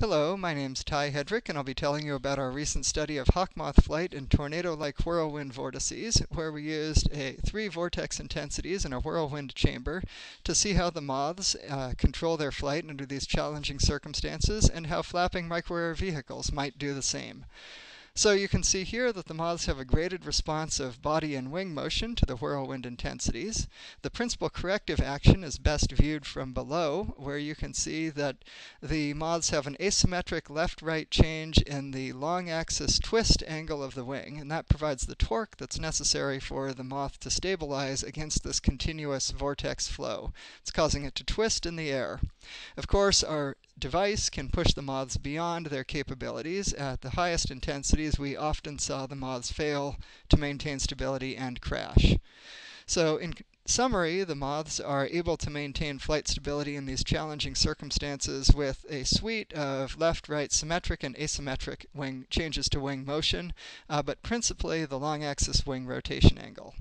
Hello, my name's Ty Hedrick, and I'll be telling you about our recent study of hawk moth flight in tornado-like whirlwind vortices, where we used a three vortex intensities in a whirlwind chamber to see how the moths uh, control their flight under these challenging circumstances and how flapping microair vehicles might do the same. So you can see here that the moths have a graded response of body and wing motion to the whirlwind intensities. The principal corrective action is best viewed from below, where you can see that the moths have an asymmetric left-right change in the long axis twist angle of the wing, and that provides the torque that's necessary for the moth to stabilize against this continuous vortex flow. It's causing it to twist in the air. Of course, our device can push the moths beyond their capabilities. At the highest intensities, we often saw the moths fail to maintain stability and crash. So in summary, the moths are able to maintain flight stability in these challenging circumstances with a suite of left-right symmetric and asymmetric wing changes to wing motion, uh, but principally the long axis wing rotation angle.